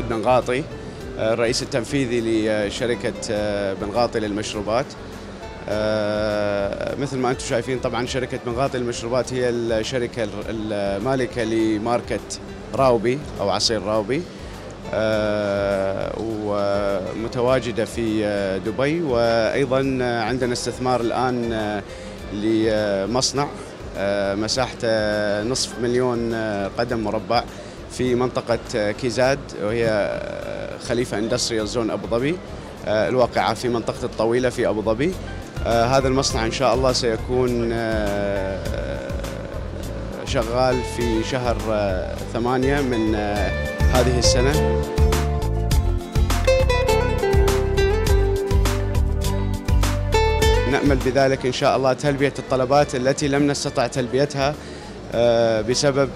بنغاطي الرئيس التنفيذي لشركة بنغاطي للمشروبات. مثل ما أنتم شايفين طبعا شركة بنغاطي للمشروبات هي الشركة المالكة لماركة راوبي أو عصير راوبي ومتواجدة في دبي. وأيضا عندنا استثمار الآن لمصنع مساحته نصف مليون قدم مربع. في منطقة KIZAD وهي خليفة Industrial Zone أبو ظبي الواقعة في منطقة الطويلة في أبو ظبي. هذا المصنع إن شاء الله سيكون شغال في شهر ثمانية من هذه السنة. نأمل بذلك إن شاء الله تلبية الطلبات التي لم نستطع تلبيتها. بسبب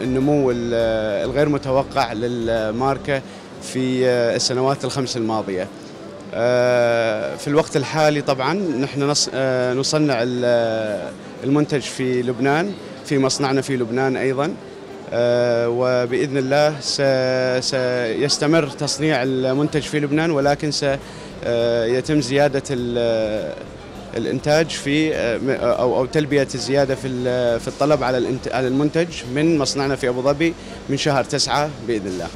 النمو الغير متوقع للماركة في السنوات الخمس الماضية. في الوقت الحالي طبعا نحن نصنع المنتج في لبنان في مصنعنا في لبنان أيضا. وبإذن الله سيستمر تصنيع المنتج في لبنان ولكن سيتم زيادة الإنتاج في أو أو تلبية الزياده في في الطلب على على المنتج من مصنعنا في أبو ظبي من شهر تسعة بإذن الله.